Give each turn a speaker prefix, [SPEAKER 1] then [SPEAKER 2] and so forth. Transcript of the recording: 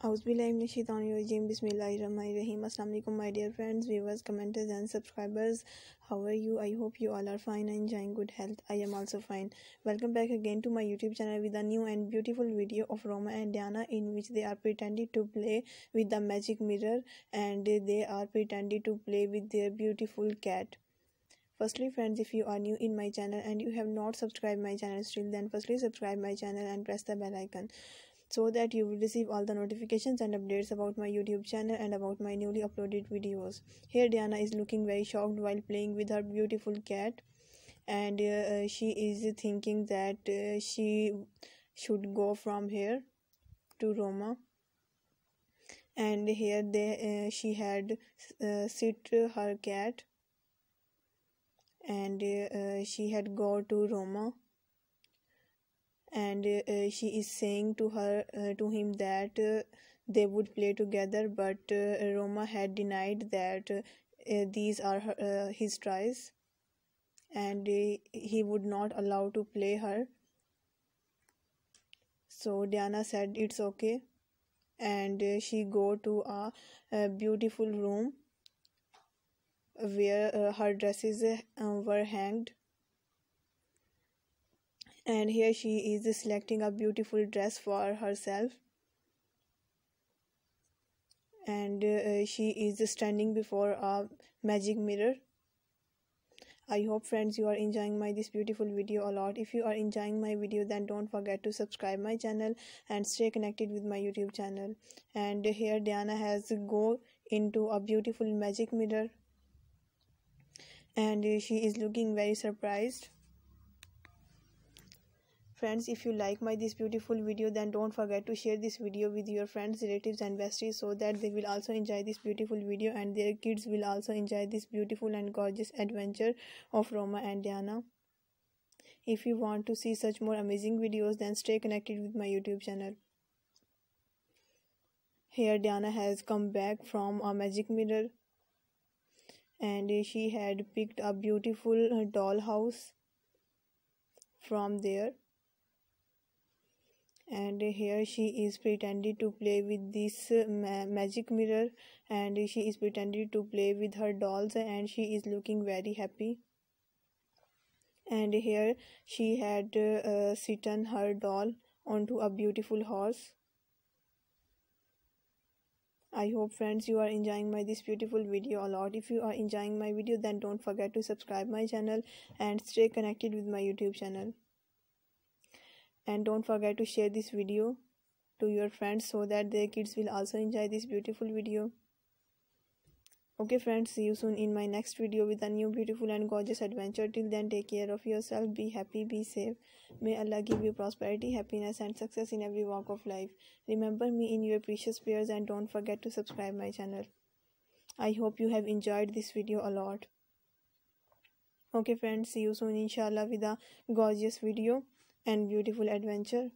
[SPEAKER 1] Auzubillahiminashaitanirrajim Bismillahirrahmanirrahim Assalamualaikum my dear friends, viewers, commenters and subscribers How are you? I hope you all are fine and enjoying good health. I am also fine. Welcome back again to my YouTube channel with a new and beautiful video of Roma and Diana in which they are pretending to play with the magic mirror and they are pretending to play with their beautiful cat. Firstly friends, if you are new in my channel and you have not subscribed my channel still then firstly subscribe my channel and press the bell icon so that you will receive all the notifications and updates about my youtube channel and about my newly uploaded videos. Here diana is looking very shocked while playing with her beautiful cat and uh, she is thinking that uh, she should go from here to roma. And here they uh, she had uh, sit her cat and uh, she had go to roma and uh, she is saying to her uh, to him that uh, they would play together but uh, roma had denied that uh, these are her, uh, his tries and he would not allow to play her. So diana said it's okay and she go to a, a beautiful room where her dresses were hanged and here she is selecting a beautiful dress for herself. And uh, she is standing before a magic mirror. I hope friends you are enjoying my this beautiful video a lot. If you are enjoying my video then don't forget to subscribe my channel and stay connected with my youtube channel. And here diana has go into a beautiful magic mirror. And she is looking very surprised friends. If you like my this beautiful video then don't forget to share this video with your friends relatives and besties so that they will also enjoy this beautiful video and their kids will also enjoy this beautiful and gorgeous adventure of roma and diana. If you want to see such more amazing videos then stay connected with my youtube channel. Here diana has come back from a magic mirror and she had picked a beautiful doll house from there and here she is pretending to play with this ma magic mirror and she is pretending to play with her dolls and she is looking very happy. And here she had uh, sitten her doll onto a beautiful horse. I hope friends you are enjoying my this beautiful video a lot. If you are enjoying my video then don't forget to subscribe my channel and stay connected with my YouTube channel and don't forget to share this video to your friends so that their kids will also enjoy this beautiful video. Okay friends see you soon in my next video with a new beautiful and gorgeous adventure. Till then take care of yourself. Be happy be safe. May allah give you prosperity happiness and success in every walk of life. Remember me in your precious prayers and don't forget to subscribe my channel. I hope you have enjoyed this video a lot. Okay friends see you soon inshallah with a gorgeous video and beautiful adventure